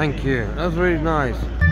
Thank you. That was really nice.